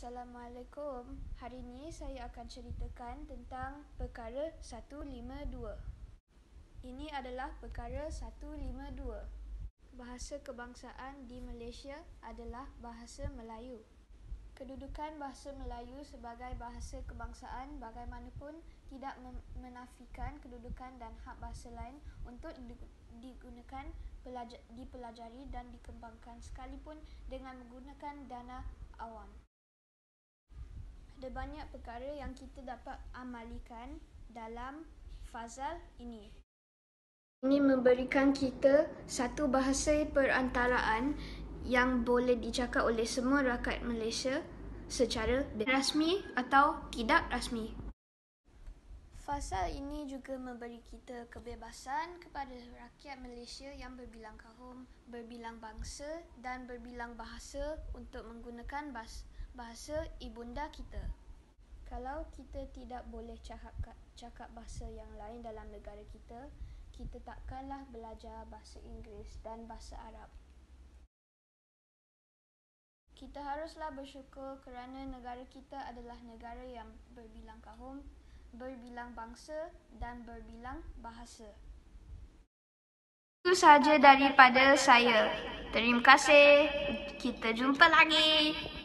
Assalamualaikum. Hari ini saya akan ceritakan tentang perkara 152. Ini adalah perkara 152. Bahasa kebangsaan di Malaysia adalah bahasa Melayu. Kedudukan bahasa Melayu sebagai bahasa kebangsaan bagaimanapun tidak menafikan kedudukan dan hak bahasa lain untuk digunakan, dipelajari dan dikembangkan sekalipun dengan menggunakan dana awam. Ada banyak perkara yang kita dapat amalikan dalam fazal ini. Ini memberikan kita satu bahasa perantaraan yang boleh dicakap oleh semua rakyat Malaysia secara rasmi atau tidak rasmi. Fasal ini juga memberi kita kebebasan kepada rakyat Malaysia yang berbilang kaum, berbilang bangsa dan berbilang bahasa untuk menggunakan bahasa ibunda kita. Kalau kita tidak boleh cakap, cakap bahasa yang lain dalam negara kita, kita takkanlah belajar bahasa Inggeris dan bahasa Arab. Kita haruslah bersyukur kerana negara kita adalah negara yang berbilang kaum, berbilang bangsa dan berbilang bahasa. Itu sahaja daripada saya. Terima kasih. Kita jumpa lagi.